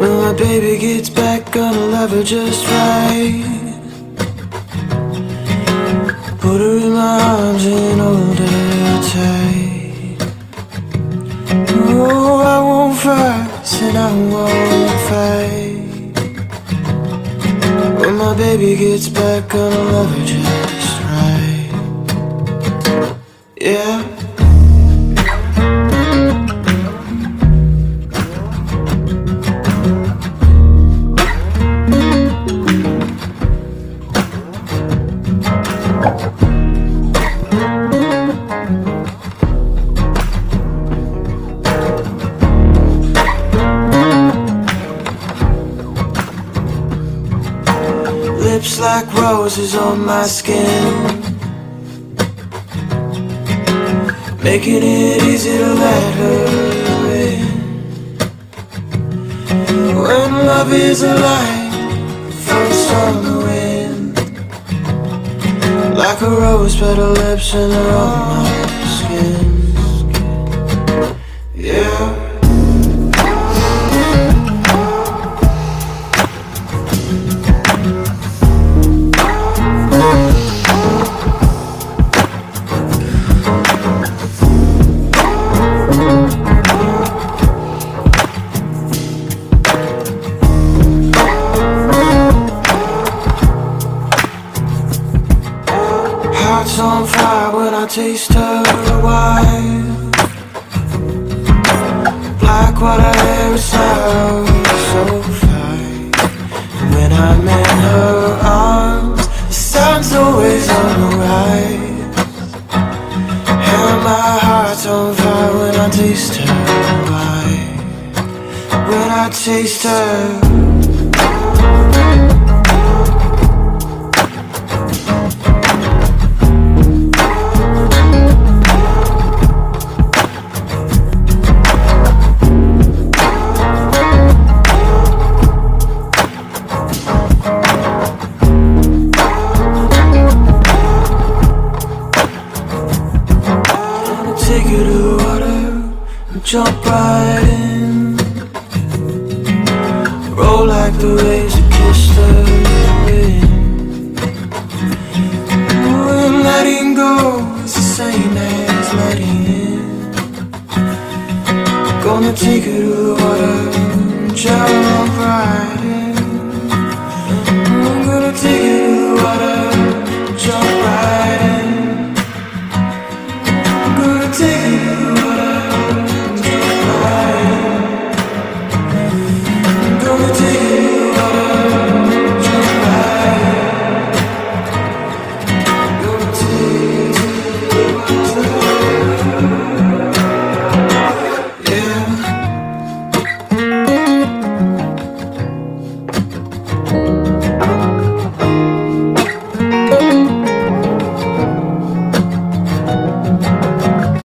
When my baby gets back, gonna love her just right. Put her in my arms and hold her tight. And I won't fight. When my baby gets back, gonna love her just right. Yeah. Like roses on my skin. Making it easy to let her in. When love is a light First on the wind. Like a rose petal lips and on my skin On fire when I taste her wine. Black water hair is so fine. When I'm in her arms The sun's always on the rise. And my heart's on fire when I taste her wine. When I taste her take you to the water and jump right in. Roll like the waves that kiss the wind. When letting go is the same as letting in. Gonna take you to the water and jump